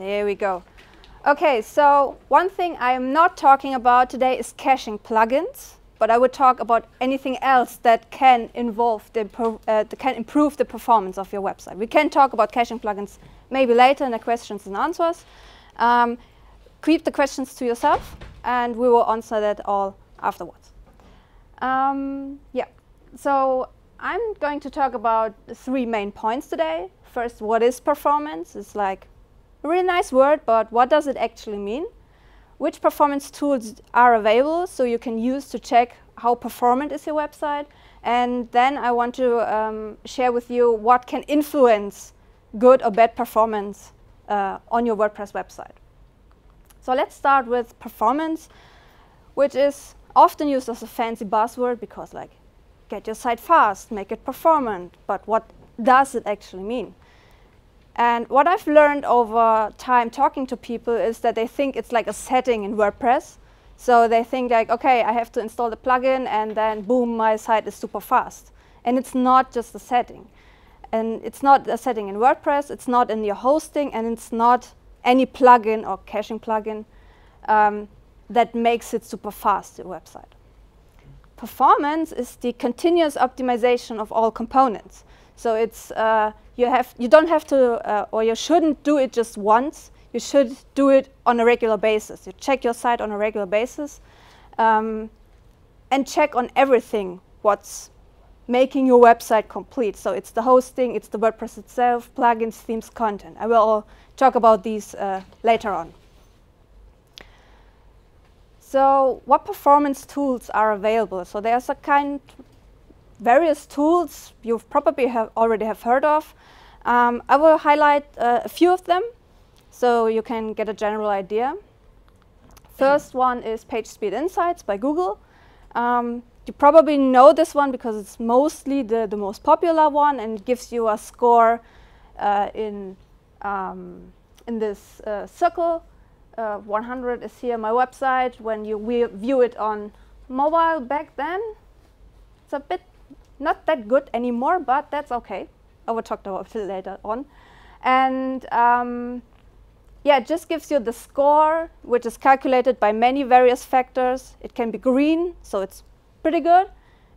There we go. Okay, so one thing I am not talking about today is caching plugins, but I would talk about anything else that can involve the uh, can improve the performance of your website. We can talk about caching plugins maybe later in the questions and answers. Um, keep the questions to yourself, and we will answer that all afterwards. Um, yeah, so I'm going to talk about three main points today. First, what is performance? It's like really nice word, but what does it actually mean? Which performance tools are available so you can use to check how performant is your website? And then I want to um, share with you what can influence good or bad performance uh, on your WordPress website. So let's start with performance, which is often used as a fancy buzzword because like get your site fast, make it performant, but what does it actually mean? And what I've learned over time talking to people is that they think it's like a setting in WordPress. So they think like, okay, I have to install the plugin and then boom, my site is super fast. And it's not just a setting. And it's not a setting in WordPress, it's not in your hosting, and it's not any plugin or caching plugin um, that makes it super fast, your website. Performance is the continuous optimization of all components. So it's uh, you have you don't have to uh, or you shouldn't do it just once. You should do it on a regular basis. You check your site on a regular basis, um, and check on everything what's making your website complete. So it's the hosting, it's the WordPress itself, plugins, themes, content. I will talk about these uh, later on. So what performance tools are available? So there's a kind various tools you probably have already have heard of. Um, I will highlight uh, a few of them so you can get a general idea. First one is PageSpeed Insights by Google. Um, you probably know this one because it's mostly the, the most popular one and gives you a score uh, in, um, in this uh, circle. Uh, 100 is here my website. When you view it on mobile back then, it's a bit not that good anymore, but that's okay. I will talk about it later on. And um, yeah, it just gives you the score, which is calculated by many various factors. It can be green, so it's pretty good.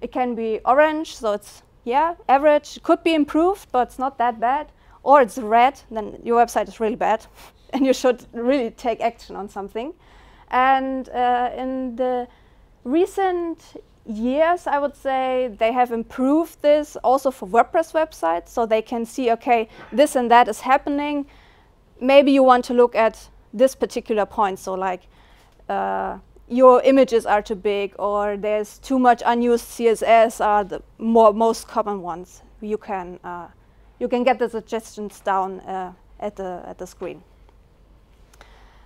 It can be orange, so it's, yeah, average. Could be improved, but it's not that bad. Or it's red, then your website is really bad, and you should really take action on something. And uh, in the recent years, I would say, they have improved this also for WordPress websites. So they can see, okay, this and that is happening. Maybe you want to look at this particular point. So like uh, your images are too big or there's too much unused CSS are the more most common ones. You can, uh, you can get the suggestions down uh, at, the, at the screen.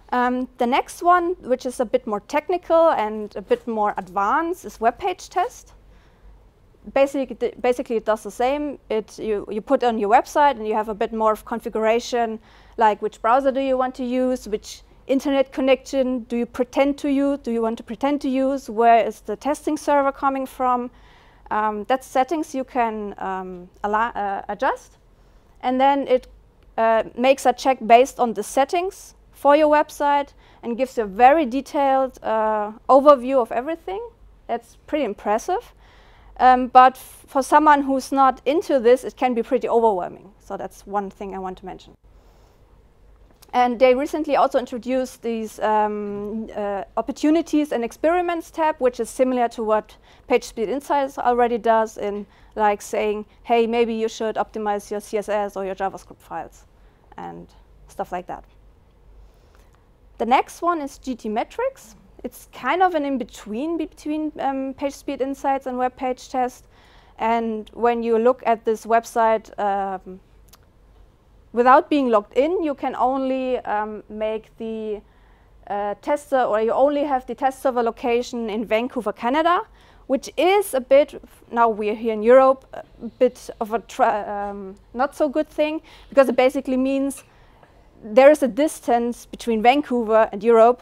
Um, the next one, which is a bit more technical and a bit more advanced, is web page test. Basically, basically it does the same. It you, you put on your website and you have a bit more of configuration, like which browser do you want to use, which internet connection do you pretend to use, do you want to pretend to use, where is the testing server coming from. Um, that's settings you can um, uh, adjust. And then it uh, makes a check based on the settings for your website and gives a very detailed uh, overview of everything. That's pretty impressive. Um, but for someone who's not into this, it can be pretty overwhelming. So that's one thing I want to mention. And they recently also introduced these um, uh, opportunities and experiments tab, which is similar to what PageSpeed Insights already does in like saying, hey, maybe you should optimize your CSS or your JavaScript files and stuff like that. The next one is GTmetrix. It's kind of an in-between between um, PageSpeed Insights and Web Page Test. And when you look at this website, um, without being logged in, you can only um, make the uh, tester, or you only have the test server location in Vancouver, Canada, which is a bit, now we're here in Europe, a bit of a um, not so good thing, because it basically means there is a distance between Vancouver and Europe,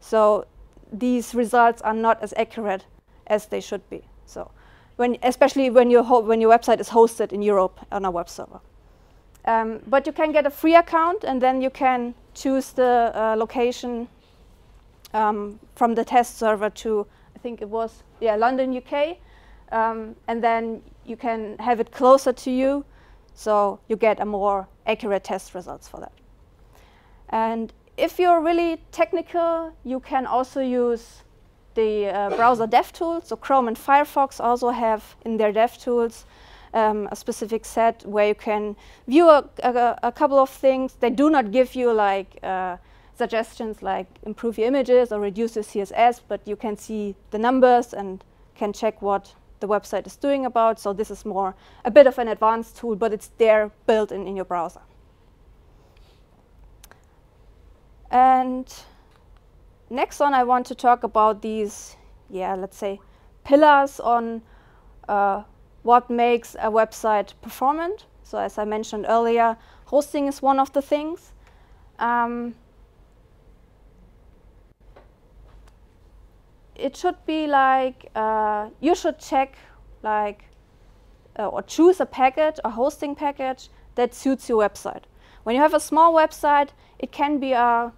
so these results are not as accurate as they should be. So, when, especially when your when your website is hosted in Europe on a web server. Um, but you can get a free account, and then you can choose the uh, location um, from the test server to, I think it was, yeah, London, UK. Um, and then you can have it closer to you, so you get a more accurate test results for that. And if you're really technical, you can also use the uh, browser DevTools. So Chrome and Firefox also have in their DevTools um, a specific set where you can view a, a, a, couple of things. They do not give you like uh, suggestions like improve your images or reduce your CSS, but you can see the numbers and can check what the website is doing about. So this is more a bit of an advanced tool, but it's there built in, in your browser. And next on, I want to talk about these, yeah, let's say, pillars on uh, what makes a website performant. So as I mentioned earlier, hosting is one of the things. Um, it should be like, uh, you should check like, uh, or choose a package, a hosting package that suits your website. When you have a small website, it can be a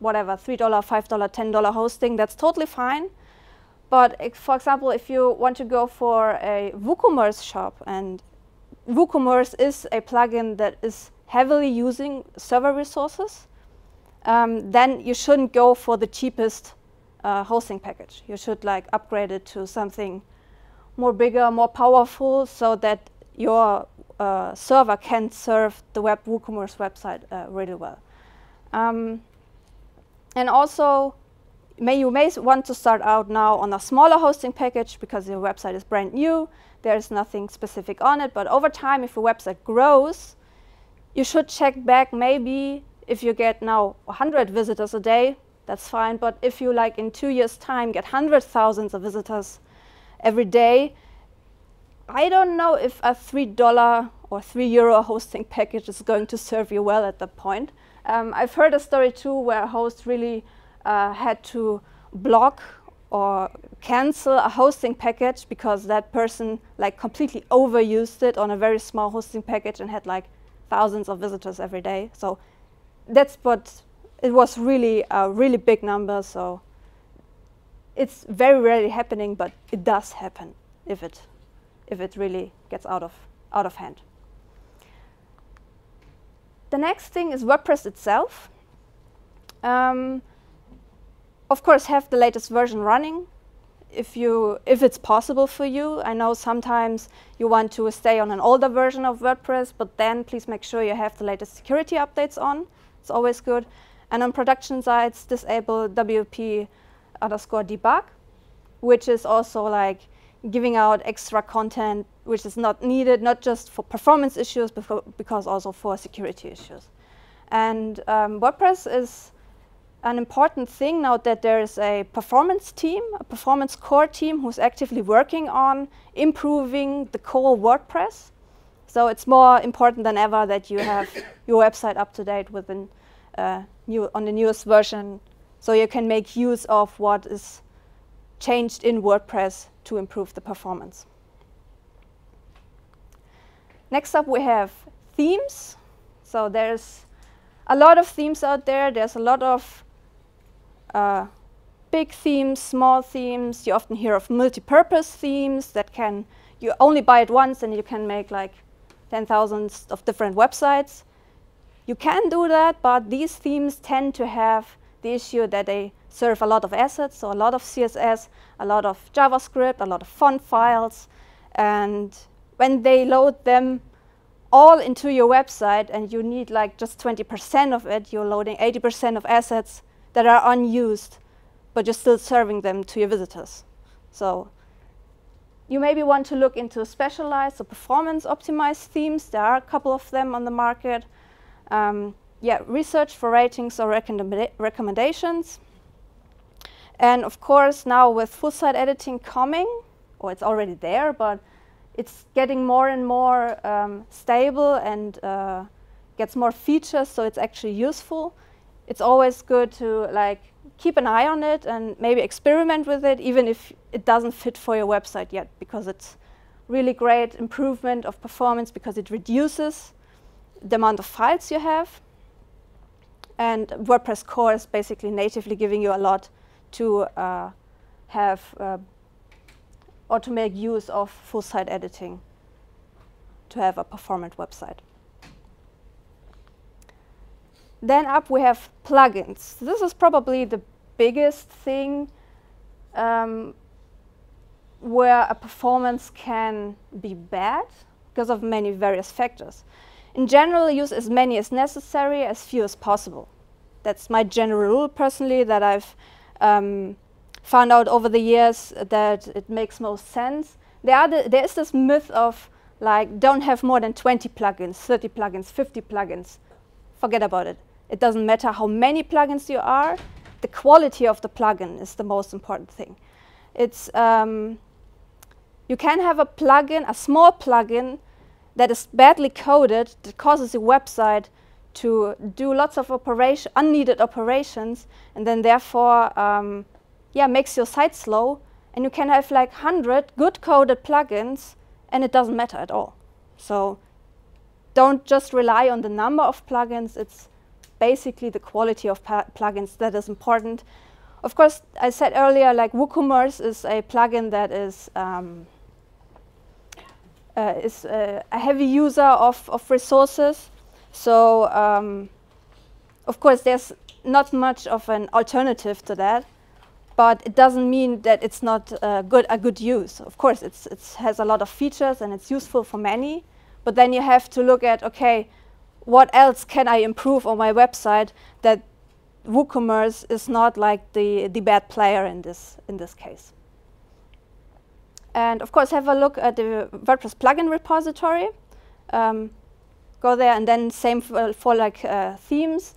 whatever, $3, $5, $10 hosting, that's totally fine. But for example, if you want to go for a WooCommerce shop, and WooCommerce is a plugin that is heavily using server resources, um, then you shouldn't go for the cheapest uh, hosting package. You should like upgrade it to something more bigger, more powerful, so that your uh, server can serve the web WooCommerce website uh, really well. Um, and also, may you may want to start out now on a smaller hosting package because your website is brand new. There's nothing specific on it. But over time, if your website grows, you should check back maybe if you get now 100 visitors a day, that's fine. But if you like in two years' time get hundreds thousands of visitors every day, I don't know if a $3 or 3 euro hosting package is going to serve you well at that point. Um, I've heard a story too where a host really uh, had to block or cancel a hosting package because that person like completely overused it on a very small hosting package and had like thousands of visitors every day. So that's what it was really a really big number. So it's very rarely happening, but it does happen if it if it really gets out of out of hand. The next thing is WordPress itself. Um, of course, have the latest version running if you if it's possible for you. I know sometimes you want to stay on an older version of WordPress, but then please make sure you have the latest security updates on. It's always good. And on production sites, disable WP underscore debug, which is also like giving out extra content which is not needed, not just for performance issues, but because also for security issues. And um, WordPress is an important thing now that there is a performance team, a performance core team who's actively working on improving the core WordPress. So it's more important than ever that you have your website up to date within uh, new on the newest version, so you can make use of what is changed in WordPress to improve the performance. Next up, we have themes. So there's a lot of themes out there. There's a lot of uh, big themes, small themes. You often hear of multi-purpose themes that can, you only buy it once and you can make like 10,000 of different websites. You can do that, but these themes tend to have the issue that they serve a lot of assets, so a lot of CSS, a lot of JavaScript, a lot of font files, and when they load them all into your website and you need like just 20% of it, you're loading 80% of assets that are unused, but you're still serving them to your visitors. So you maybe want to look into specialized or performance optimized themes. There are a couple of them on the market. Um, yeah, research for ratings or recommendations. And of course, now with full site editing coming, or it's already there, but it's getting more and more um, stable and uh, gets more features, so it's actually useful. It's always good to like keep an eye on it and maybe experiment with it, even if it doesn't fit for your website yet, because it's really great improvement of performance because it reduces the amount of files you have And WordPress core is basically natively giving you a lot to uh, have uh, or to make use of full site editing to have a performant website. Then up we have plugins. This is probably the biggest thing um, where a performance can be bad because of many various factors. In general, use as many as necessary, as few as possible. That's my general rule personally that I've um, found out over the years that it makes most sense. There, the, there is this myth of like don't have more than 20 plugins, 30 plugins, 50 plugins. Forget about it. It doesn't matter how many plugins you are. The quality of the plugin is the most important thing. It's um, you can have a plugin, a small plugin that is badly coded that causes your website to do lots of operation, unneeded operations, and then therefore, um, yeah, makes your site slow. And you can have like 100 good coded plugins, and it doesn't matter at all. So don't just rely on the number of plugins. It's basically the quality of plugins that is important. Of course, I said earlier, like WooCommerce is a plugin that is um, uh, is uh, a heavy user of, of resources. So um, of course, there's not much of an alternative to that, but it doesn't mean that it's not uh, good a good use. Of course, it's it has a lot of features and it's useful for many. But then you have to look at okay, what else can I improve on my website that WooCommerce is not like the the bad player in this in this case. And of course, have a look at the WordPress plugin repository. Um, go there, and then same for, for like uh, themes.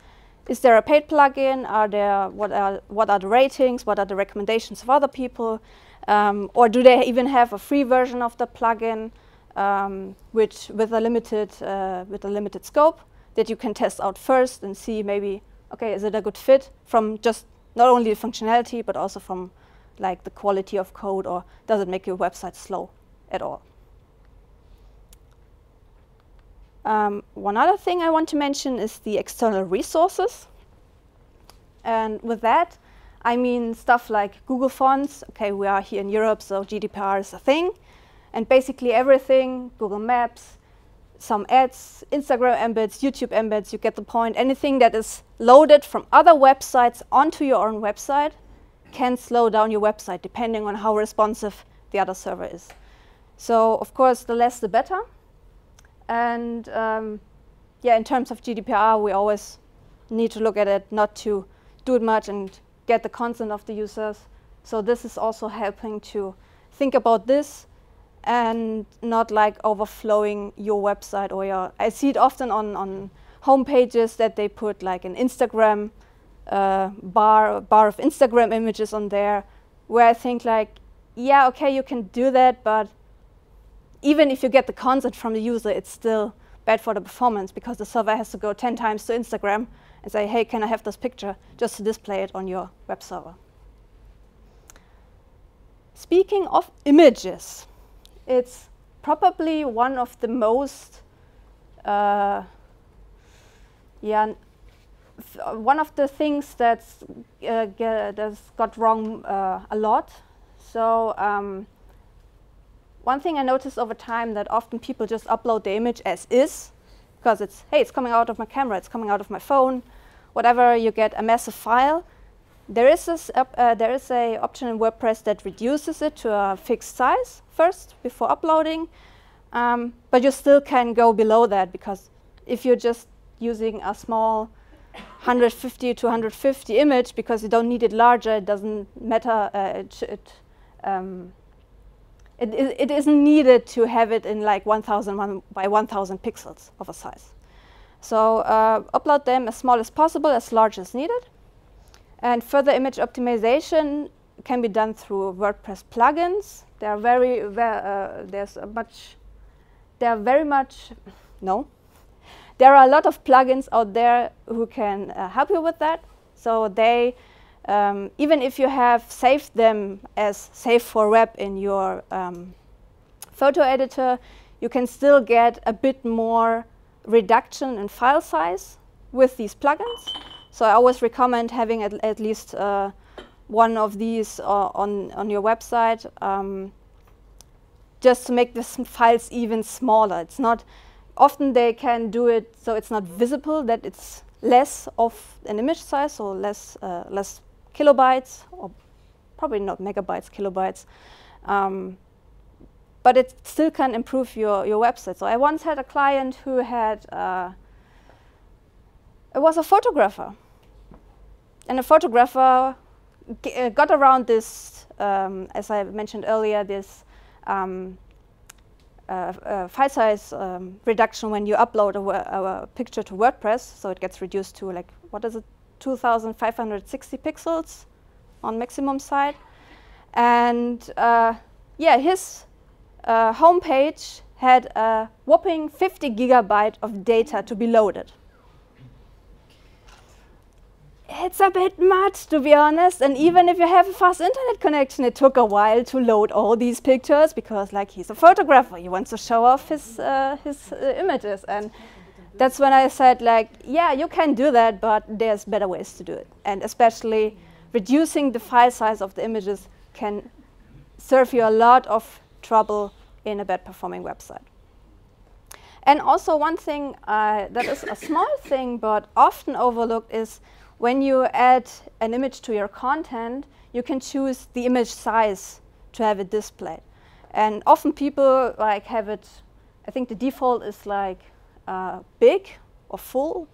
Is there a paid plugin? Are there what are what are the ratings? What are the recommendations of other people? Um, or do they even have a free version of the plugin, um, which with a limited uh, with a limited scope that you can test out first and see maybe okay is it a good fit from just not only the functionality but also from like the quality of code or does it make your website slow at all? Um, one other thing I want to mention is the external resources. And with that, I mean stuff like Google Fonts. Okay, we are here in Europe, so GDPR is a thing. And basically everything, Google Maps, some ads, Instagram embeds, YouTube embeds, you get the point. Anything that is loaded from other websites onto your own website can slow down your website depending on how responsive the other server is. So of course, the less the better. And um, yeah, in terms of GDPR, we always need to look at it not to do it much and get the consent of the users. So this is also helping to think about this and not like overflowing your website or your. I see it often on on home pages that they put like an Instagram uh, bar bar of Instagram images on there, where I think like, yeah, okay, you can do that, but even if you get the consent from the user, it's still bad for the performance because the server has to go 10 times to Instagram and say, hey, can I have this picture just to display it on your web server. Speaking of images, it's probably one of the most uh, yeah, one of the things that's uh, that's got wrong uh, a lot. So um, one thing I noticed over time that often people just upload the image as is, because it's hey, it's coming out of my camera, it's coming out of my phone, whatever. You get a massive file. There is this uh, there is a option in WordPress that reduces it to a fixed size first before uploading, um, but you still can go below that because if you're just using a small 150 to 150 image because you don't need it larger. It doesn't matter. Uh, it, it, um, it, it, isn't needed to have it in like 1000 by 1000 pixels of a size. So uh, upload them as small as possible, as large as needed. And further image optimization can be done through WordPress plugins. They are very, uh, there's much, they are very much, no, there are a lot of plugins out there who can uh, help you with that. So they, um, even if you have saved them as save for web in your um, photo editor, you can still get a bit more reduction in file size with these plugins. So I always recommend having at, at least uh, one of these uh, on, on your website um, just to make the files even smaller. It's not, often they can do it so it's not visible, that it's less of an image size, or less, uh, less kilobytes, or probably not megabytes, kilobytes. Um, but it still can improve your, your website. So I once had a client who had, uh, it was a photographer. And a photographer uh, got around this, um, as I mentioned earlier, this um, uh, uh, file size um, reduction when you upload a, a, picture to WordPress. So it gets reduced to like, what is it, 2,560 pixels on maximum side. And uh, yeah, his uh, homepage had a whopping 50 gigabyte of data to be loaded. It's a bit much, to be honest. And even if you have a fast internet connection, it took a while to load all these pictures because, like, he's a photographer. He wants to show off his uh, his uh, images, and that's when I said, like, yeah, you can do that, but there's better ways to do it. And especially reducing the file size of the images can serve you a lot of trouble in a bad performing website. And also one thing uh, that is a small thing but often overlooked is when you add an image to your content, you can choose the image size to have it displayed. And often people like have it, I think the default is like uh, big or full.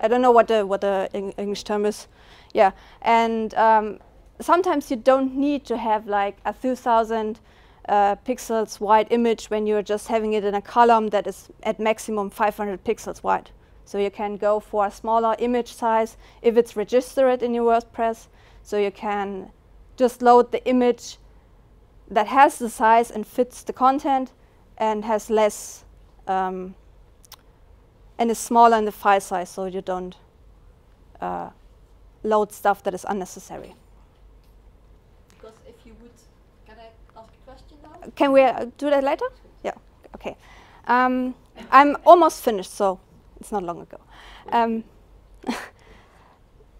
I don't know what the, what the English term is. Yeah, and um, sometimes you don't need to have like a 2000 uh, pixels wide image when you're just having it in a column that is at maximum 500 pixels wide. So you can go for a smaller image size if it's registered in your WordPress. So you can just load the image that has the size and fits the content and has less um, and is smaller in the file size so you don't uh, load stuff that is unnecessary. Because if you would, can I ask a question now? Can we uh, do that later? Yeah, okay. Um, I'm almost finished, so it's not long ago. Um,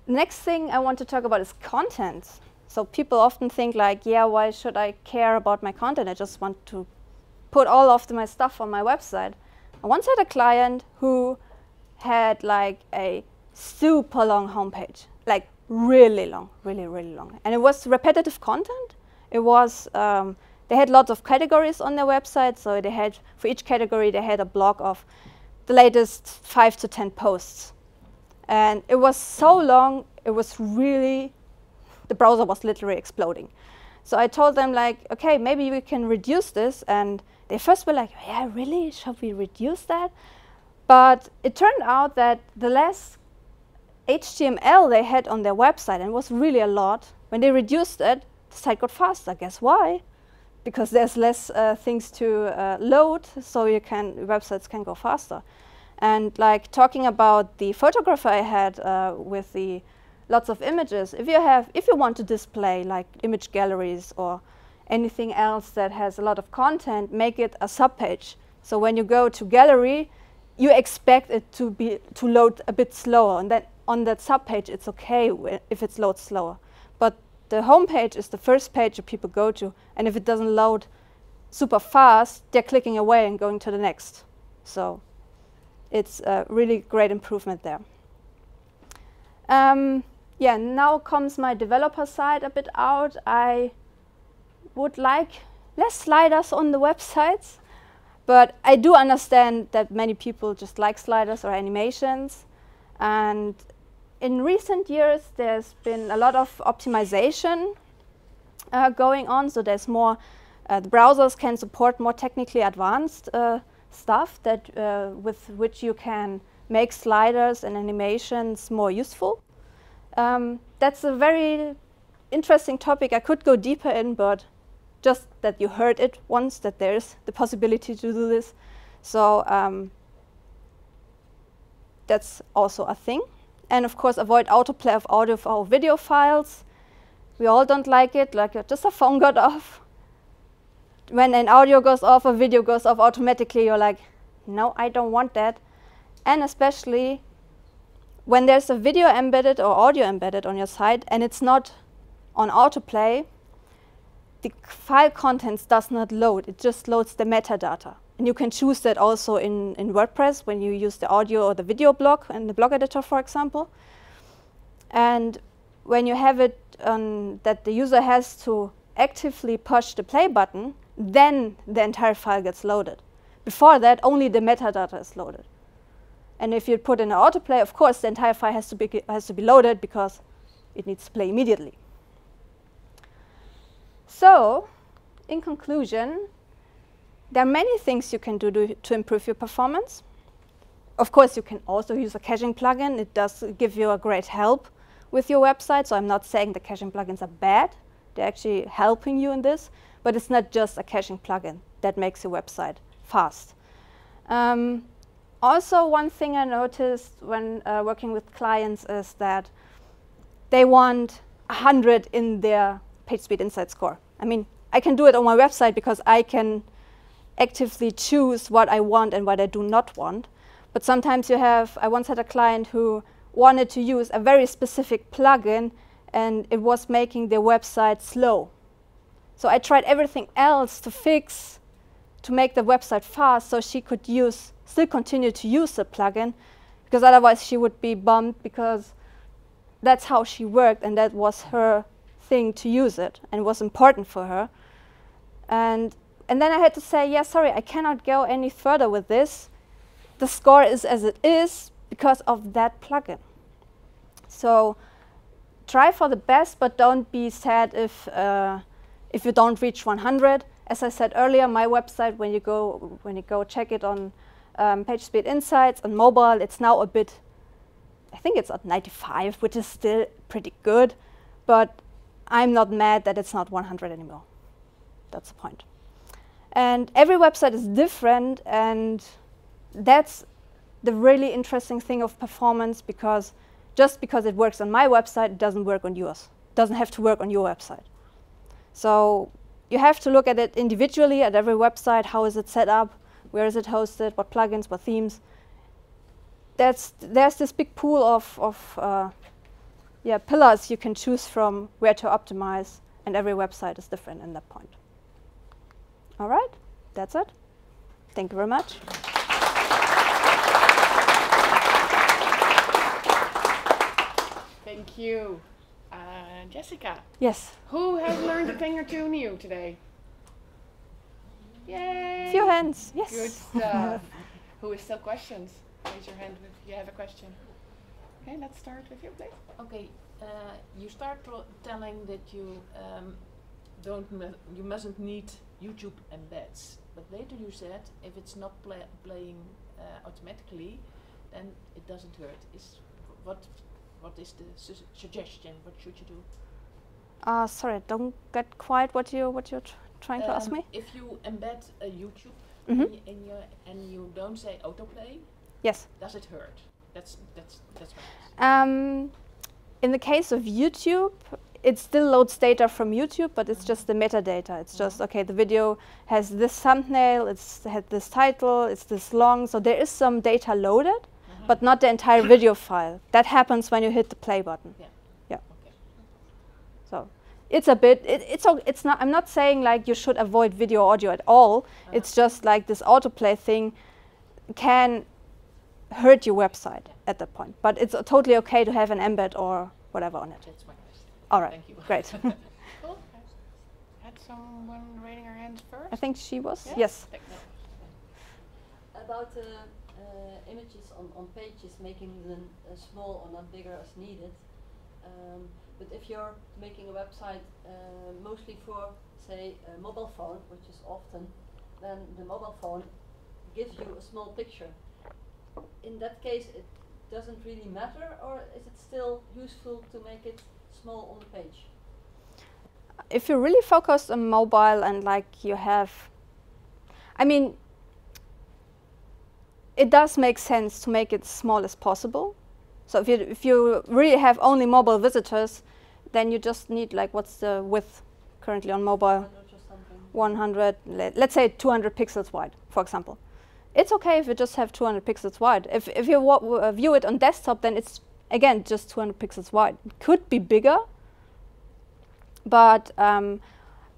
next thing I want to talk about is content. So people often think like, yeah, why should I care about my content? I just want to put all of the, my stuff on my website. I once had a client who had like a super long homepage, like really long, really, really long. And it was repetitive content. It was, um, they had lots of categories on their website. So they had, for each category, they had a block of the latest five to 10 posts. And it was so long, it was really, the browser was literally exploding. So I told them like, okay, maybe we can reduce this. And they first were like, yeah, really? Should we reduce that? But it turned out that the less HTML they had on their website, and it was really a lot, when they reduced it, the site got faster. Guess why? because there's less uh, things to uh, load, so you can websites can go faster. And like talking about the photographer I had uh, with the lots of images, if you have, if you want to display like image galleries or anything else that has a lot of content, make it a subpage. So when you go to gallery, you expect it to be to load a bit slower, and then on that subpage, it's okay if it loads slower. But the home page is the first page that people go to, and if it doesn't load super fast, they're clicking away and going to the next. So it's a really great improvement there. Um, yeah, now comes my developer side a bit out. I would like less sliders on the websites, but I do understand that many people just like sliders or animations. And in recent years, there's been a lot of optimization uh, going on. So there's more, uh, the browsers can support more technically advanced uh, stuff that uh, with which you can make sliders and animations more useful. Um, that's a very interesting topic I could go deeper in, but just that you heard it once, that there's the possibility to do this. So um, that's also a thing. And of course, avoid autoplay of audio or video files. We all don't like it, like just a phone got off. When an audio goes off, a video goes off automatically, you're like, no, I don't want that. And especially when there's a video embedded or audio embedded on your site and it's not on autoplay, the file contents does not load. It just loads the metadata. And you can choose that also in, in WordPress when you use the audio or the video block in the block editor, for example. And when you have it um, that the user has to actively push the play button, then the entire file gets loaded. Before that, only the metadata is loaded. And if you put in an autoplay, of course, the entire file has to be, has to be loaded because it needs to play immediately. So, in conclusion, there are many things you can do to, to improve your performance. Of course, you can also use a caching plugin. It does give you a great help with your website. So I'm not saying the caching plugins are bad. They're actually helping you in this. But it's not just a caching plugin that makes your website fast. Um, also, one thing I noticed when uh, working with clients is that they want 100 in their PageSpeed Insight score. I mean, I can do it on my website because I can actively choose what I want and what I do not want. But sometimes you have, I once had a client who wanted to use a very specific plugin and it was making their website slow. So I tried everything else to fix, to make the website fast so she could use, still continue to use the plugin because otherwise she would be bummed because that's how she worked and that was her thing to use it and was important for her. And, and then I had to say, yeah, sorry, I cannot go any further with this. The score is as it is because of that plugin. So try for the best, but don't be sad if, uh, if you don't reach 100. As I said earlier, my website, when you go, when you go check it on um, PageSpeed Insights on mobile, it's now a bit, I think it's at 95, which is still pretty good. But I'm not mad that it's not 100 anymore. That's the point. And every website is different, and that's the really interesting thing of performance because just because it works on my website, it doesn't work on yours. It doesn't have to work on your website. So you have to look at it individually at every website. How is it set up? Where is it hosted? What plugins? What themes? That's, there's this big pool of, of uh, yeah, pillars you can choose from where to optimize, and every website is different in that point. All right, that's it. Thank you very much. Thank you. Uh, Jessica, Yes, who has learned a thing or two new today? Yay! few hands. Yes. Good stuff. who is still questions? Raise your hand if you have a question. Okay, let's start with you, please. Okay, uh, you start telling that you um, don't you mustn't need YouTube embeds, but later you said if it's not pla- playing uh, automatically, then it doesn't hurt. Is what what is the su- suggestion? What should you do? Uh, sorry, I don't get quite what you what you're tr trying to ask Um, me. If you embed a YouTube Mhm. in, in your and you don't say autoplay, Yes. does it hurt? That's that's that's what. Um, in the case of YouTube, it still loads data from YouTube, but it's just the metadata. It's just okay. The video has this thumbnail. It's had this title. It's this long. So there is some data loaded, Mhm. but not the entire video file. That happens when you hit the play button. Okay. So it's a bit. It, it's it's not. I'm not saying like you should avoid video audio at all. Uh-huh. It's just like this autoplay thing can hurt your website at that point. But it's uh, totally okay to have an embed or whatever on it. That's my question. All right, Thank you. great. Cool. Had someone raising her hands first? I think she was. Yeah? Yes. About uh, uh, images on, on pages, making them uh, small or not bigger as needed. Um, but if you're making a website uh, mostly for, say, a mobile phone, which is often, then the mobile phone gives you a small picture. In that case, it doesn't really matter, or is it still useful to make it small on the page? If you're really focused on mobile and like you have, I mean, it does make sense to make it small as possible. So if you if you really have only mobile visitors, then you just need like what's the width currently on mobile? 100 or something? 100, le- let's say 200 pixels wide, for example. It's okay if you just have 200 pixels wide. If, if you uh, view it on desktop, then it's again, just 200 pixels wide. It could be bigger, but um,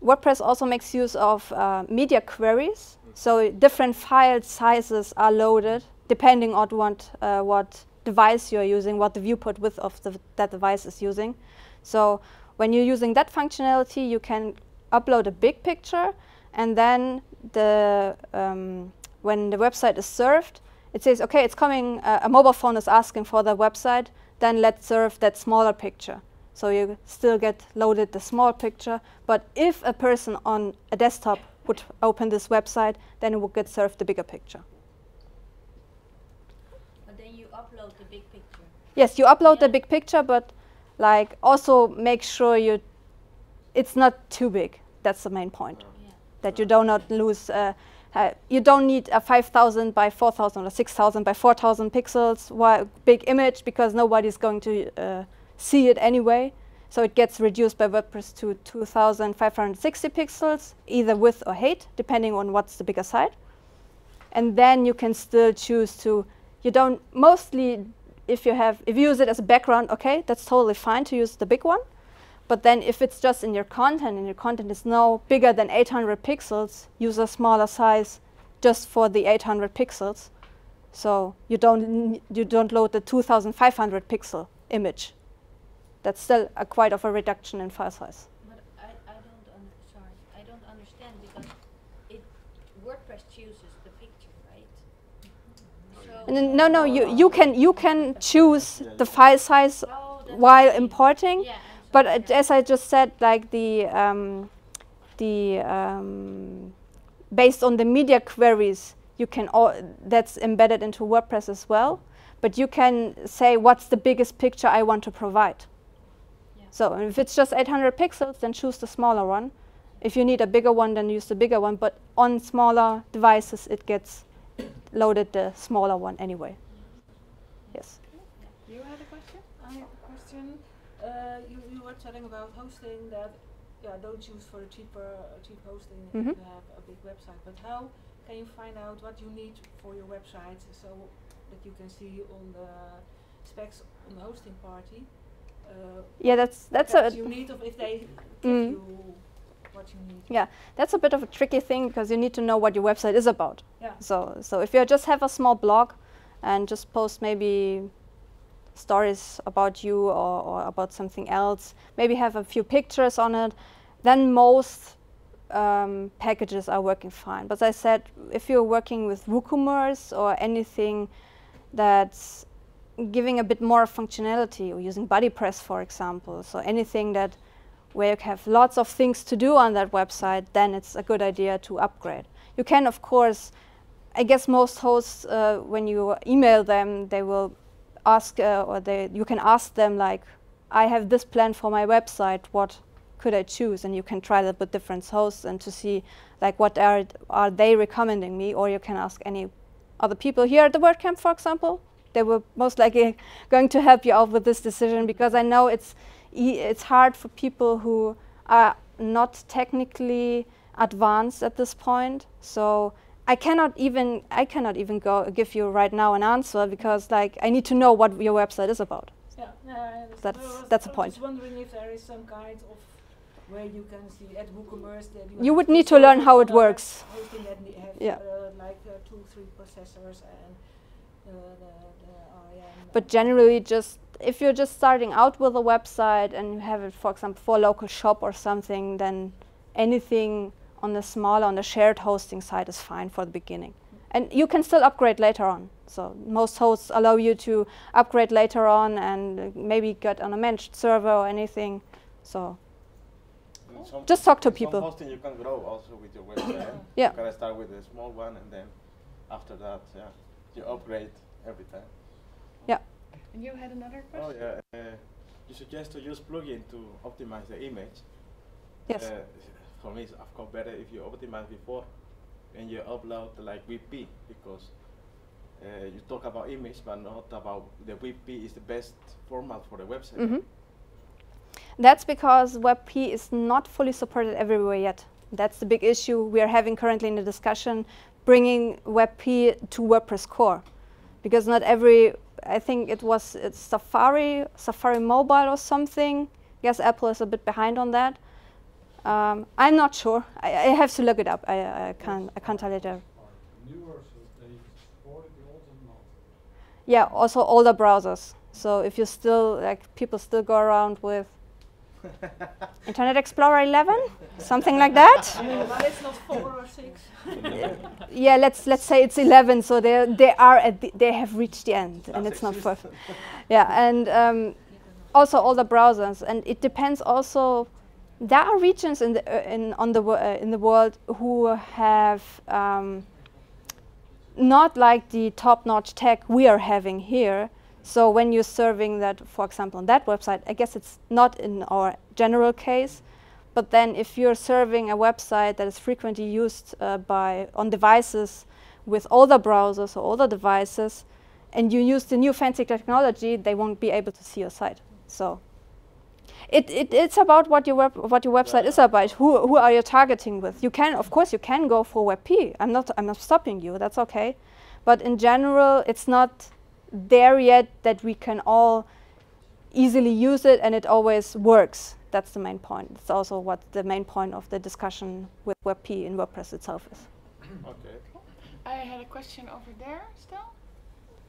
WordPress also makes use of uh, media queries. So different file sizes are loaded depending on what, uh, what device you're using, what the viewport width of the that device is using. So when you're using that functionality, you can upload a big picture, and then the um, when the website is served, it says, okay, it's coming, uh, a mobile phone is asking for the website, then let's serve that smaller picture. So you still get loaded the small picture, but if a person on a desktop would open this website, then it would get served the bigger picture. But then you upload the big picture. Yes, you upload Yeah. the big picture, but like also make sure you, it's not too big. That's the main point. Yeah. That you do not lose. Uh, uh, you don't need a 5,000 by 4,000 or 6,000 by 4,000 pixels big image because nobody's going to uh, see it anyway. So it gets reduced by WordPress to 2,560 pixels, either width or height, depending on what's the bigger side. And then you can still choose to. You don't mostly if you have if you use it as a background, okay, that's totally fine to use the big one. But then if it's just in your content and your content is no bigger than 800 pixels, use a smaller size just for the 800 pixels. So you don't you don't load the 2500 pixel image. That's still a quite of a reduction in file size. But I, I don't un- sorry, I don't understand because it WordPress chooses the picture, right? Oh, so And then- no, no, you, you can you can choose the file size Oh, while importing. Yeah, I'm But uh, as I just said, like the um, the um, based on the media queries, you can all that's embedded into WordPress as well. But you can say what's the biggest picture I want to provide. Yeah. So if it's just 800 pixels, then choose the smaller one. If you need a bigger one, then use the bigger one. But on smaller devices, it gets loaded the smaller one anyway. Yes. You had a question? I have a question. Uh, you, you were telling about hosting that, yeah, don't choose for a cheaper, uh, cheap hosting if Mhm. you have a big website. But how can you find out what you need for your website so that you can see on the specs on the hosting party? Uh, Yeah, that's that's that a you need of if they give Mm. you what you need. Yeah, that's a bit of a tricky thing because you need to know what your website is about. Yeah. So, so if you just have a small blog and just post maybe stories about you or, or about something else, maybe have a few pictures on it, then most um, packages are working fine. But as I said, if you're working with WooCommerce or anything that's giving a bit more functionality or using BuddyPress, for example, so anything that where you have lots of things to do on that website, then it's a good idea to upgrade. You can, of course, I guess most hosts, uh, when you email them, they will ask, uh, or they you can ask them like, I have this plan for my website. What could I choose? And you can try that with different hosts and to see like what are are they recommending me, or you can ask any other people here at the WordCamp, for example. They were most likely going to help you out with this decision because I know it's e- it's hard for people who are not technically advanced at this point. So I cannot even I cannot even go give you right now an answer because like I need to know what your website is about. Yeah, yeah, I. That's- I that's a I was point. just wondering if there is some kind of where you can see at WooCommerce that you, You would need to learn how it works. Hosting that have Yeah. uh, like uh, two, three processors and uh, the, the REM. But generally, just if you're just starting out with a website and you have it, for example, for a local shop or something, then anything on the smaller, on the shared hosting side is fine for the beginning. And you can still upgrade later on. So most hosts allow you to upgrade later on and maybe get on a managed server or anything. So some- Just talk to some people. hosting you can grow also with your website. Yeah. You can start with a small one and then after that, yeah, you upgrade every time. Yeah. And you had another question? Oh yeah. Uh, you suggest to use plugin to optimize the image. yes. Uh, for me, of course better if you optimize before and you upload like WebP because uh, you talk about image but not about the WebP is the best format for the website. Mhm. That's because WebP is not fully supported everywhere yet. That's the big issue we are having currently in the discussion, bringing WebP to WordPress core. Because not every I think it was Safari, Safari Mobile or something. Yes, Apple is a bit behind on that. Um, I'm not sure. I, I, have to look it up. I, I can't. I can't tell you there. Yeah, also older browsers. So if you still like people still go around with Internet Explorer 11, something like that. but it's not four or six. yeah, let's let's say it's 11. So they they are at the, they have reached the end, That's and it's not four. yeah, and um, also all the browsers, and it depends also. There are regions in the uh, in on the uh, in the world who have um, not like the top-notch tech we are having here so when you're serving that, for example, on that website, I guess it's not in our general case, but then if you're serving a website that is frequently used uh, by on devices with older browsers or older devices, and you use the new fancy technology, they won't be able to see your site. So it, it it's about what your web what your website is about. Who who are you targeting with? You can of course you can go for WebP. I'm not I'm not stopping you. That's okay, but in general, it's not there yet that we can all easily use it and it always works. That's the main point. It's also what the main point of the discussion with WebP in WordPress itself is. okay. I had a question over there still.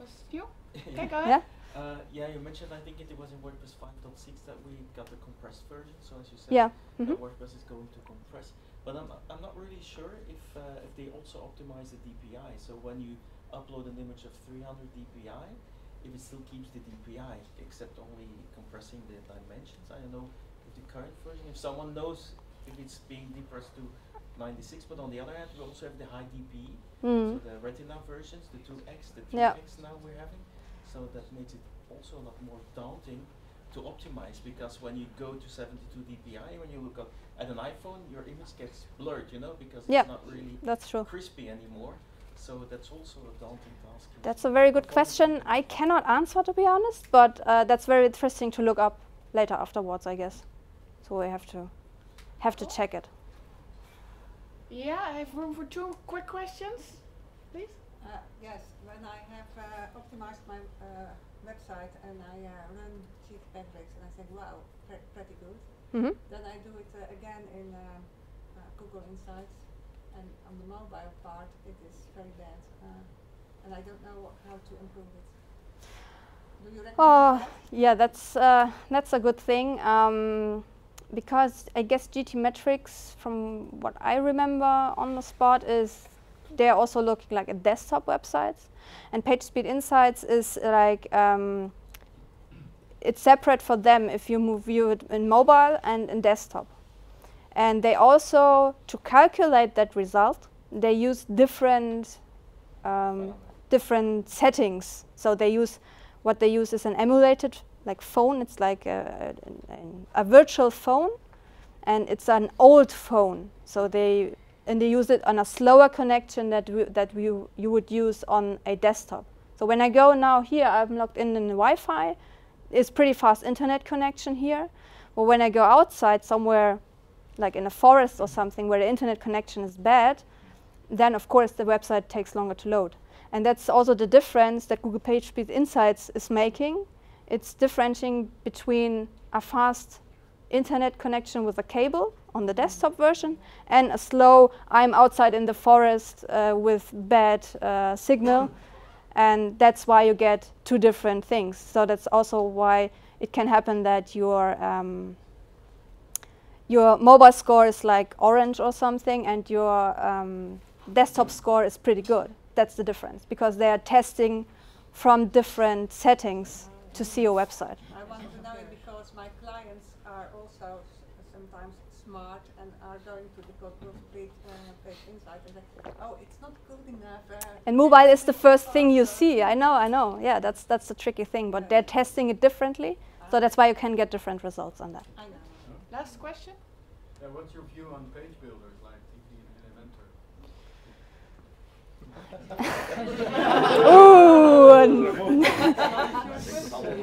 Was you? Okay, go ahead. Yeah. Uh, yeah, you mentioned I think it was in WordPress 5.6 that we got the compressed version. So as you said, yeah. Mm -hmm. WordPress is going to compress. But I'm, I'm not really sure if uh, if they also optimize the DPI. So when you upload an image of 300 dpi, if it still keeps the DPI, except only compressing the dimensions. I don't know if the current version, if someone knows if it's being depressed to 96, but on the other hand, we also have the high DPI, mm. so the Retina versions, the 2X, the 3X yeah. now we're having. So that makes it also a lot more daunting to optimize because when you go to 72 dpi, when you look at, at an iPhone, your image gets blurred, you know, because it's not really that's true. crispy anymore. So that's also a daunting task. That's a very good question. I cannot answer to be honest, but uh, that's very interesting to look up later afterwards, I guess. So we have to have to check it. Yeah, I have room for two quick questions, please. Uh, yes, when I have uh, optimized my uh, website and I uh, run GTmetrix and I think, wow, pre pretty good. Mm -hmm. Then I do it uh, again in Google Insights and on the mobile part it is very bad uh, and I don't know how to improve it. Do you recommend oh, that? yeah, that's uh, that's a good thing um, because I guess GTmetrix, from what I remember on the spot, is they're also looking like at desktop websites, and PageSpeed Insights is like um, it's separate for them if you move view it in mobile and in desktop. And they also, to calculate that result, they use different um, different settings. So they use what they use is an emulated like phone. It's like a, a, a virtual phone, and it's an old phone. So they and they use it on a slower connection that that you you would use on a desktop. So when I go now here, I'm logged in in Wi-Fi. It's pretty fast internet connection here. But when I go outside somewhere like in a forest or something where the internet connection is bad, then of course the website takes longer to load. And that's also the difference that Google PageSpeed Insights is making. It's differentiating between a fast internet connection with a cable on the desktop version and a slow, I'm outside in the forest uh, with bad uh, signal. and that's why you get two different things. So that's also why it can happen that your um, your mobile score is like orange or something and your um, desktop score is pretty good. That's the difference because they are testing from different settings to see your website. I want to know it because my clients are also sometimes smart and are going to the Google Page, uh, page Insight and say, oh, it's not good enough. Uh, and mobile is the first thing you see. I know, I know. Yeah, that's that's the tricky thing. But yeah. they're testing it differently, so that's why you can get different results on that. I know. Last question. Yeah, what's your view on page builders like TP and Elementor?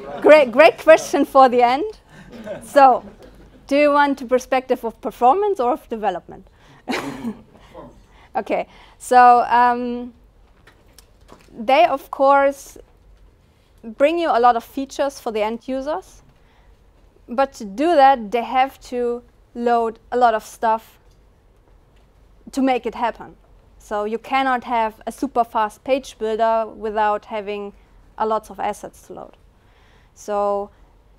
Ooh, great, great question for the end. So, do you want a perspective of performance or of development? okay, so um, they of course bring you a lot of features for the end users. But to do that, they have to load a lot of stuff to make it happen. So you cannot have a super fast page builder without having a lot of assets to load. So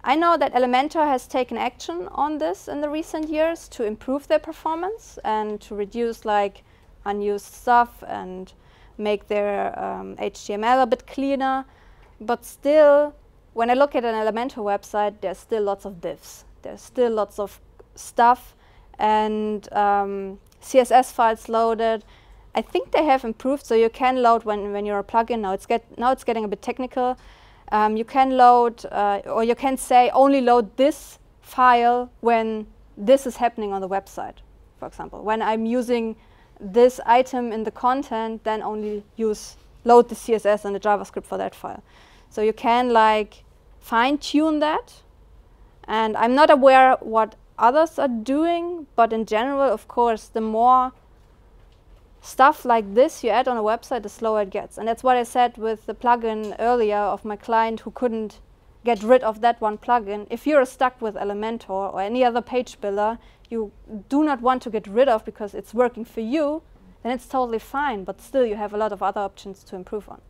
I know that Elementor has taken action on this in the recent years to improve their performance and to reduce like unused stuff and make their um, HTML a bit cleaner. But still, when I look at an Elementor website, there's still lots of divs. There's still lots of stuff and um, CSS files loaded. I think they have improved, so you can load when, when you're a plugin. Now it's, get, now it's getting a bit technical. Um, you can load, uh, or you can say only load this file when this is happening on the website, for example. When I'm using this item in the content, then only use load the CSS and the JavaScript for that file. So you can like fine tune that. And I'm not aware what others are doing, but in general, of course, the more stuff like this you add on a website, the slower it gets. And that's what I said with the plugin earlier of my client who couldn't get rid of that one plugin. If you're stuck with Elementor or any other page builder you do not want to get rid of because it's working for you, then it's totally fine, but still you have a lot of other options to improve on.